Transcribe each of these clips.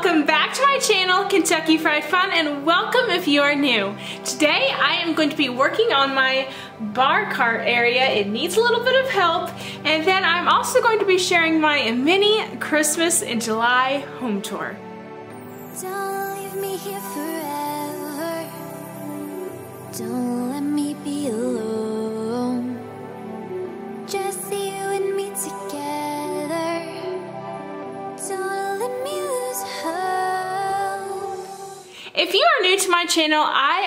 welcome back to my channel, Kentucky Frey'd Fun, and welcome if you are new. Today I am going to be working on my bar cart area. It needs a little bit of help, and then I'm also going to be sharing my mini Christmas in July home tour. Don't leave me here forever. Don't let me be to my channel,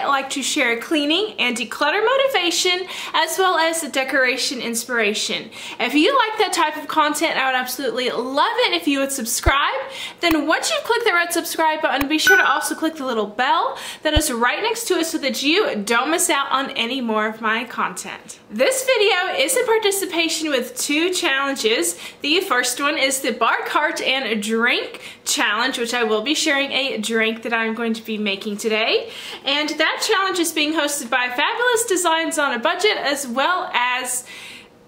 like to share cleaning and declutter motivation as well as decoration inspiration. If you like that type of content, I would absolutely love it if you would subscribe. Then once you click the red subscribe button, be sure to also click the little bell that is right next to it so that you don't miss out on any more of my content. This video is in participation with two challenges. The first one is the bar cart and a drink challenge, which I will be sharing a drink that I'm going to be making today. And that challenge is being hosted by Fabulous Designs on a Budget as well as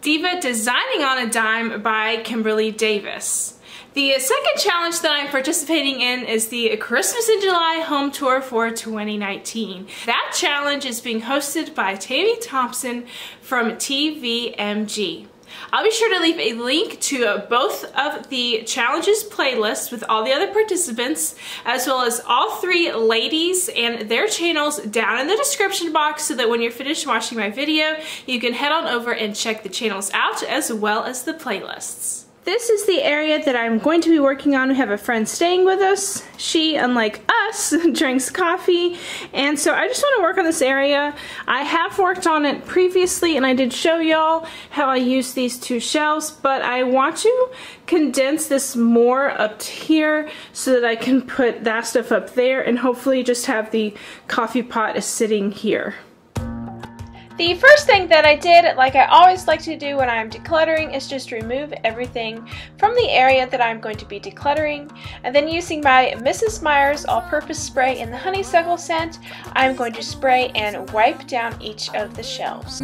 Diva Designing on a Dime by Kimberly Davis. The second challenge that I'm participating in is the Christmas in July home tour for 2019. That challenge is being hosted by Tammy Thompson from TVMG. I'll be sure to leave a link to both of the challenges playlists with all the other participants, as well as all three ladies and their channels down in the description box so that when you're finished watching my video, you can head on over and check the channels out as well as the playlists. This is the area that I'm going to be working on. We have a friend staying with us. She, unlike us, drinks coffee. And so I just want to work on this area. I have worked on it previously and I did show y'all how I use these two shelves, but I want to condense this more up here so that I can put that stuff up there and hopefully just have the coffee pot sitting here. The first thing that I did, like I always like to do when I'm decluttering, is just remove everything from the area that I'm going to be decluttering. And then using my Mrs. Meyer's all-purpose spray in the honeysuckle scent, I'm going to spray and wipe down each of the shelves.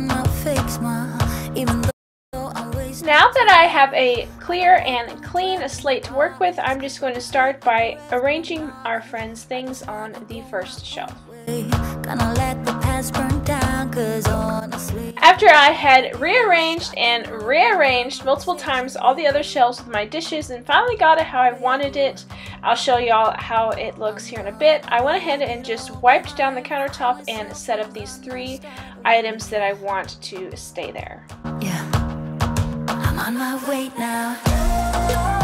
Now that I have a clear and clean slate to work with, I'm just going to start by arranging our friends' things on the first shelf. Away. Gonna let the past burn down, cause honestly. After I had rearranged and rearranged multiple times all the other shelves with my dishes and finally got it how I wanted it, I'll show y'all how it looks here in a bit. I went ahead and just wiped down the countertop and set up these three items that I want to stay there. Yeah, I'm on my way now.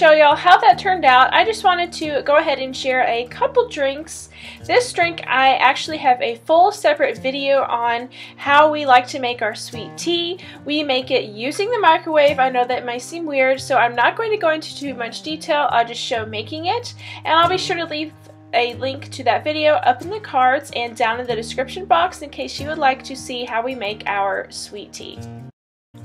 Show y'all how that turned out, I just wanted to go ahead and share a couple drinks. This drink, I actually have a full separate video on how we like to make our sweet tea. We make it using the microwave. I know that might seem weird, so I'm not going to go into too much detail. I'll just show making it, and I'll be sure to leave a link to that video up in the cards and down in the description box in case you would like to see how we make our sweet tea.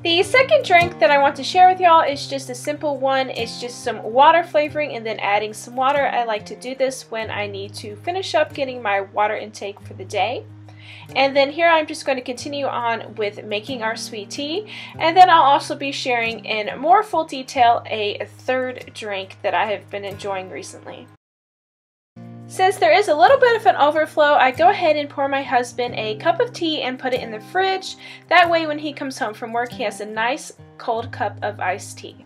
The second drink that I want to share with y'all is just a simple one. It's just some water flavoring and then adding some water. I like to do this when I need to finish up getting my water intake for the day. And then here I'm just going to continue on with making our sweet tea. And then I'll also be sharing in more full detail a third drink that I have been enjoying recently. Since there is a little bit of an overflow, I go ahead and pour my husband a cup of tea and put it in the fridge. That way when he comes home from work, he has a nice cold cup of iced tea.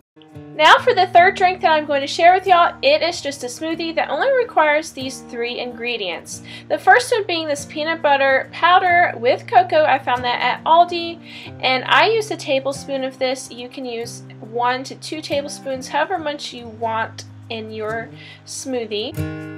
Now for the third drink that I'm going to share with y'all, it is just a smoothie that only requires these three ingredients. The first one being this peanut butter powder with cocoa. I found that at Aldi and I use a tablespoon of this. You can use one to two tablespoons, however much you want in your smoothie.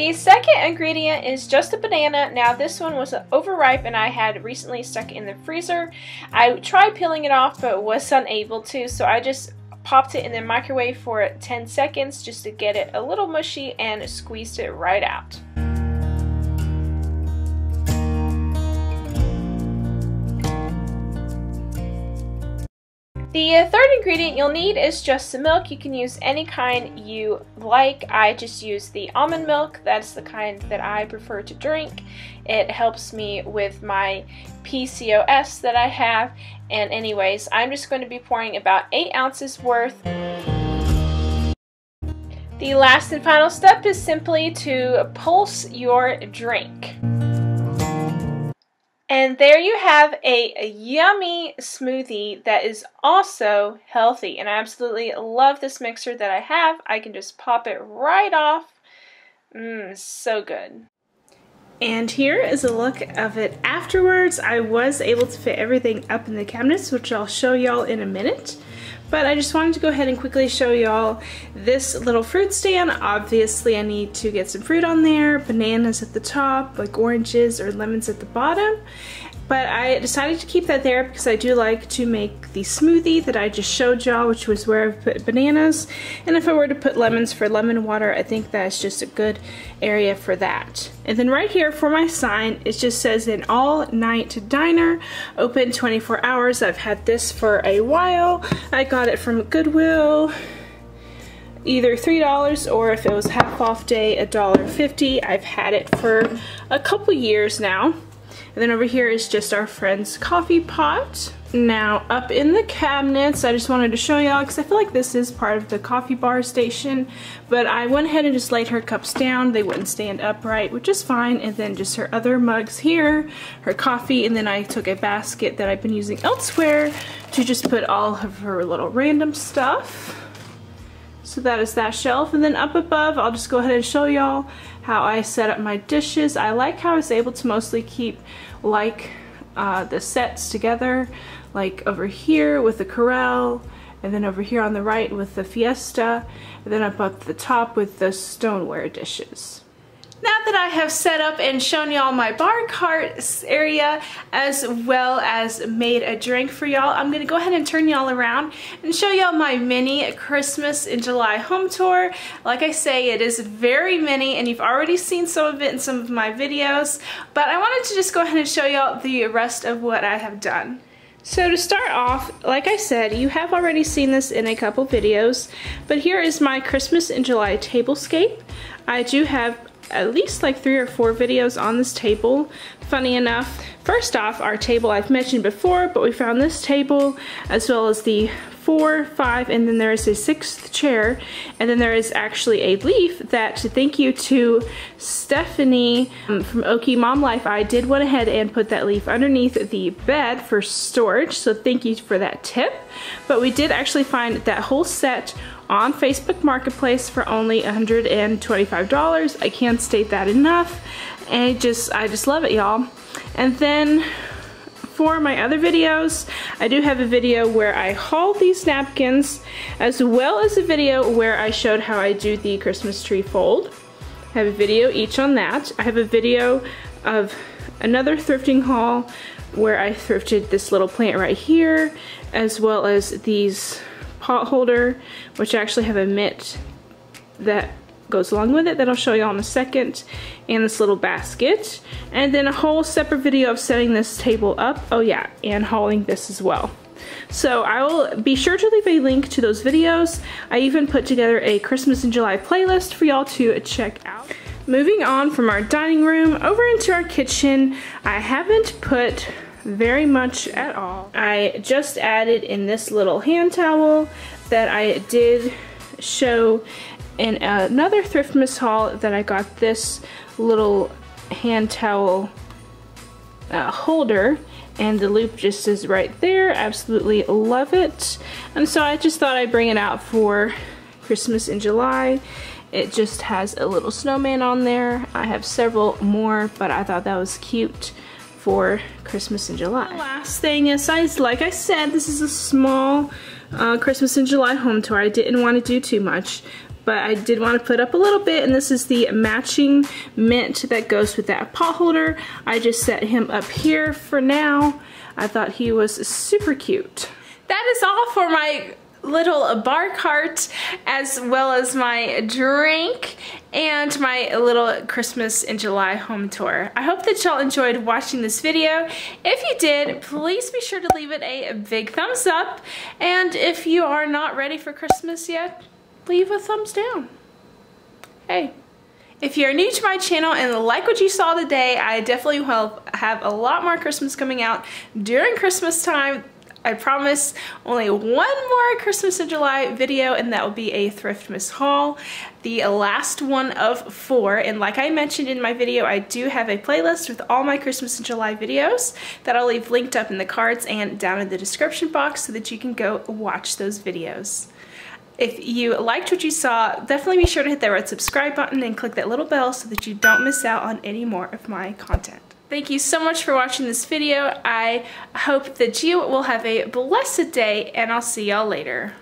The second ingredient is just a banana. Now this one was overripe and I had recently stuck it in the freezer. I tried peeling it off but was unable to so I just popped it in the microwave for 10 seconds just to get it a little mushy and squeezed it right out. The third ingredient you'll need is just some milk. You can use any kind you like. I just use the almond milk. That's the kind that I prefer to drink. It helps me with my PCOS that I have. And anyways, I'm just going to be pouring about 8 ounces worth. The last and final step is simply to pulse your drink. And there you have a, a, yummy smoothie that is also healthy. And I absolutely love this mixer that I have. I can just pop it right off. Mmm, so good. And here is a look of it afterwards. I was able to fit everything up in the cabinets, which I'll show y'all in a minute. But I just wanted to go ahead and quickly show y'all this little fruit stand. Obviously I need to get some fruit on there, bananas at the top, like oranges or lemons at the bottom. But I decided to keep that there because I do like to make the smoothie that I just showed y'all, which was where I put bananas. And if I were to put lemons for lemon water, I think that's just a good area for that. And then right here for my sign, it just says an all-night diner, open 24 hours. I've had this for a while. I got it from Goodwill either $3 or if it was half off day, $1.50. I've had it for a couple years now. And then over here is just our friend's coffee pot. Now up in the cabinets, I just wanted to show y'all because I feel like this is part of the coffee bar station, but I went ahead and just laid her cups down. They wouldn't stand upright, which is fine. And then just her other mugs here, her coffee, and then I took a basket that I've been using elsewhere to just put all of her little random stuff. So that is that shelf. And then up above, I'll just go ahead and show y'all how I set up my dishes. I like how I was able to mostly keep like uh, the sets together, like over here with the Corelle, and then over here on the right with the Fiesta, and then up at the top with the stoneware dishes. Now that I have set up and shown y'all my bar cart area as well as made a drink for y'all, I'm going to go ahead and turn y'all around and show y'all my mini Christmas in July home tour. Like I say, it is very mini and you've already seen some of it in some of my videos, but I wanted to just go ahead and show y'all the rest of what I have done. So to start off, like I said, you have already seen this in a couple videos, but here is my Christmas in July tablescape. I do have at least like three or four videos on this table. Funny enough, first off, our table I've mentioned before, but we found this table as well as the four, five, and then there is a sixth chair, and then there is actually a leaf that, thank you to Stephanie um, from Okie Mom Life, I did went ahead and put that leaf underneath the bed for storage, so thank you for that tip. But we did actually find that whole set on Facebook Marketplace for only $125. I can't state that enough. And I just, I just love it, y'all. And then for my other videos, I do have a video where I haul these napkins, as well as a video where I showed how I do the Christmas tree fold. I have a video each on that. I have a video of another thrifting haul where I thrifted this little plant right here, as well as these pot holder, which I actually have a mitt that goes along with it that I'll show you all in a second, and this little basket, and then a whole separate video of setting this table up. Oh yeah, and hauling this as well. So I will be sure to leave a link to those videos. I even put together a Christmas in July playlist for y'all to check out. Moving on from our dining room over into our kitchen, I haven't put very much at all. I just added in this little hand towel that I did show in another Thriftmas haul that I got this little hand towel uh, holder and the loop just is right there. Absolutely love it. And so I just thought I'd bring it out for Christmas in July. It just has a little snowman on there. I have several more, but I thought that was cute for Christmas in July. The last thing is, like I said, this is a small uh, Christmas in July home tour. I didn't want to do too much, but I did want to put up a little bit, and this is the matching mint that goes with that pot holder. I just set him up here for now. I thought he was super cute. That is all for my little bar cart as well as my drink and my little Christmas in July home tour. I hope that y'all enjoyed watching this video. If you did, please be sure to leave it a big thumbs up. And if you are not ready for Christmas yet, leave a thumbs down. Hey. If you're new to my channel and like what you saw today, I definitely will have a lot more Christmas coming out during Christmas time. I promise only one more Christmas in July video and that will be a Thriftmas haul. The last one of four and like I mentioned in my video I do have a playlist with all my Christmas in July videos that I'll leave linked up in the cards and down in the description box so that you can go watch those videos. If you liked what you saw, definitely be sure to hit that red subscribe button and click that little bell so that you don't miss out on any more of my content. Thank you so much for watching this video. I hope that you will have a blessed day and I'll see y'all later.